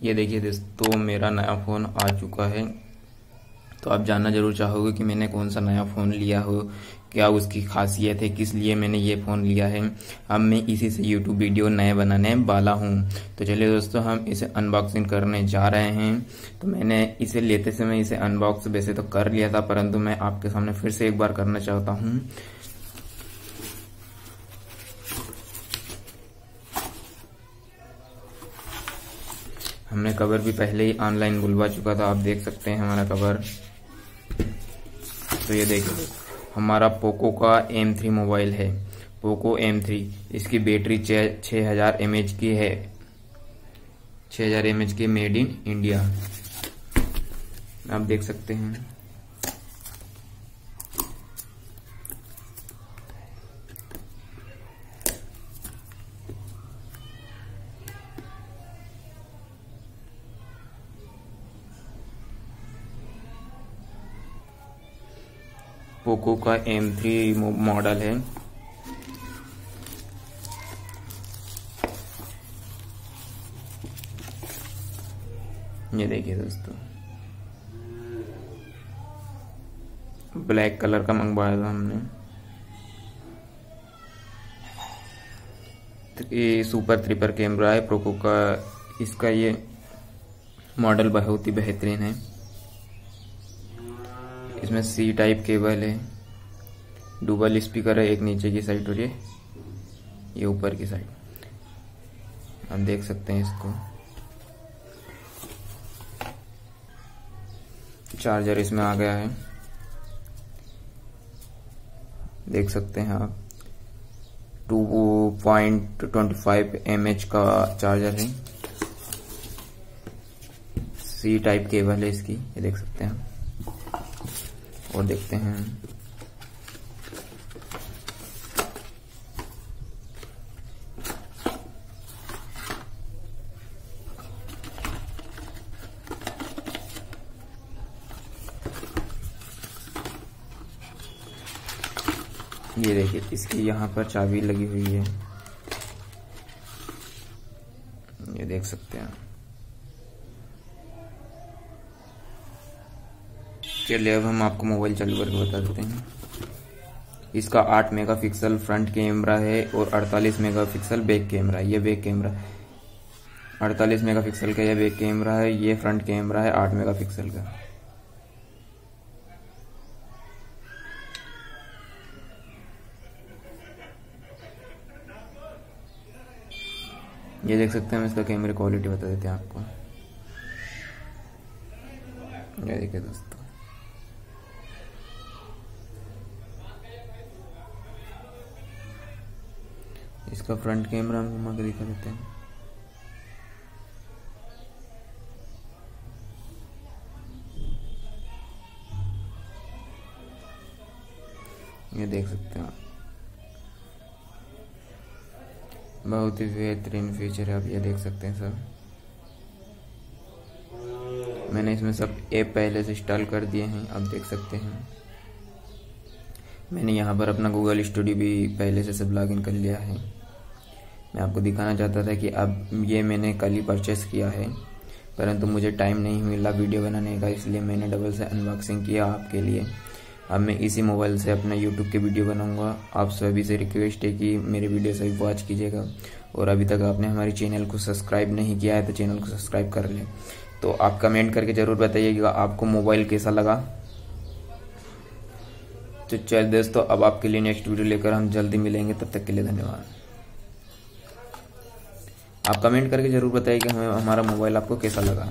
ये देखिए दोस्तों मेरा नया फ़ोन आ चुका है। तो आप जानना ज़रूर चाहोगे कि मैंने कौन सा नया फ़ोन लिया हो, क्या उसकी खासियत है, किस लिए मैंने ये फ़ोन लिया है। अब मैं इसी से यूट्यूब वीडियो नए बनाने वाला हूँ। तो चलिए दोस्तों, हम इसे अनबॉक्सिंग करने जा रहे हैं। तो मैंने इसे लेते समय इसे अनबॉक्स वैसे तो कर लिया था, परंतु मैं आपके सामने फिर से एक बार करना चाहता हूँ। हमने कवर भी पहले ही ऑनलाइन बुलवा चुका था, आप देख सकते हैं हमारा कवर तो ये देखिए, हमारा पोको का एम थ्री मोबाइल है। पोको एम थ्री इसकी बैटरी छः हज़ार एम एच की है। छः हज़ार एम एच की मेड इन इंडिया आप देख सकते हैं। पोको का एम थ्री मॉडल है। ये देखिए दोस्तों। ब्लैक कलर का मंगवाया था हमने। तो ये सुपर थ्रीपर कैमरा है प्रोको का। इसका ये मॉडल बहुत ही बेहतरीन है। इसमें सी टाइप केबल है डुबल स्पीकर है, एक नीचे की साइड और ये ये ऊपर की साइड आप देख सकते हैं इसको. चार्जर इसमें आ गया है. देख सकते हैं आप. Two point twenty five M H का चार्जर है. सी टाइप केबल है इसकी. ये देख सकते हैं और देखते हैं। ये देखिए, इसकी यहाँ पर चाबी लगी हुई है। ये देख सकते हैं चलिए अब हम आपको मोबाइल चालू करके बता देते हैं। इसका 8 मेगापिक्सल फ्रंट कैमरा है और 48 मेगापिक्सल बैक कैमरा ये बैक कैमरा 48 मेगापिक्सल का ये बैक कैमरा है, ये फ्रंट कैमरा है 8 मेगापिक्सल का। ये देख सकते हैं हम इसका कैमरे क्वालिटी बता देते हैं आपको। ये देखिए दोस्तों। इसका फ्रंट कैमरा हम घुमा के दिखा देते हैं। ये देख सकते हैं बहुत ही बेहतरीन फीचर है, आप ये देख सकते हैं सर मैंने इसमें सब ऐप पहले से इंस्टॉल कर दिए हैं, आप देख सकते हैं। मैंने यहाँ पर अपना गूगल स्टूडियो भी पहले से सब लॉगिन कर लिया है। मैं आपको दिखाना चाहता था कि अब ये मैंने कल ही परचेस किया है, परंतु मुझे टाइम नहीं मिला वीडियो बनाने का, इसलिए मैंने डबल से अनबॉक्सिंग किया आपके लिए। अब मैं इसी मोबाइल से अपना यूट्यूब के वीडियो बनाऊँगा। आप सभी से रिक्वेस्ट है कि मेरे वीडियो सभी वॉच कीजिएगा। और अभी तक आपने हमारे चैनल को सब्सक्राइब नहीं किया है तो चैनल को सब्सक्राइब कर लें। तो आप कमेंट करके ज़रूर बताइएगा आपको मोबाइल कैसा लगा। तो चल दोस्तों, अब आपके लिए नेक्स्ट वीडियो लेकर हम जल्दी मिलेंगे, तब तक के लिए धन्यवाद। आप कमेंट करके ज़रूर बताइए कि हमें हमारा मोबाइल आपको कैसा लगा।